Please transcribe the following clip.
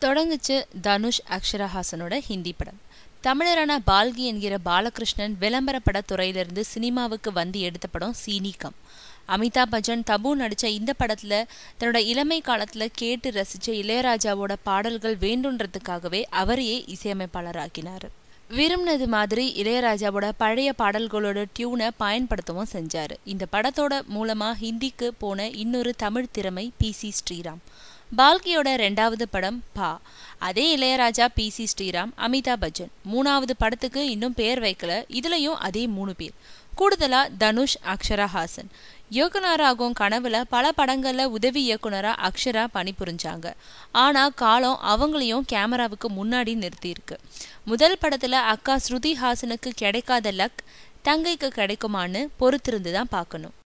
தொடங்குச்சு தனுஷ் அக்ஷரஹாசனோட ஹிந்தி படம். தமிழரான பால்கி என்கிற பாலகிருஷ்ணன் விளம்பர படத்துறையிலிருந்து சினிமாவுக்கு வந்து எடுத்த படம் சீனிகம். அமிதாப் பச்சன் தபு நடிச்ச இந்த படத்துல தன்னோட இளமை காலத்துல கேட்டு ரசிச்ச இளையராஜாவோட பாடல்கள் வேண்டுன்றதுக்காகவே அவரையே இசையமைப்பாளராக்கினார். விரும்பினது மாதிரி இளையராஜாவோட பழைய பாடல்களோட டியூனை பயன்படுத்தவும் செஞ்சாரு. இந்த படத்தோட மூலமா ஹிந்திக்கு போன இன்னொரு தமிழ் திறமை பி சி ஸ்ரீராம். பால்கியோட ரெண்டாவது படம் பா. அதே இளையராஜா பி. சி. ஸ்ரீராம் அமிதாப் பச்சன். மூணாவது படத்துக்கு இன்னும் பேர் வைக்கல. இதுலயும் அதே மூணு பேர். கூடுதலா தனுஷ் அக்ஷரா ஹாசன். இயக்குனராகும் கனவுல பல படங்கள்ல உதவி இயக்குனரா அக்ஷரா பணிபுரிஞ்சாங்க. ஆனா காலம் அவங்களையும் கேமராவுக்கு முன்னாடி நிறுத்தியிருக்கு. முதல் படத்துல அக்கா ஸ்ருதி ஹாசனுக்கு கிடைக்காத லக் தங்கைக்கு கிடைக்குமான்னு பொறுத்திருந்து தான் பார்க்கணும்.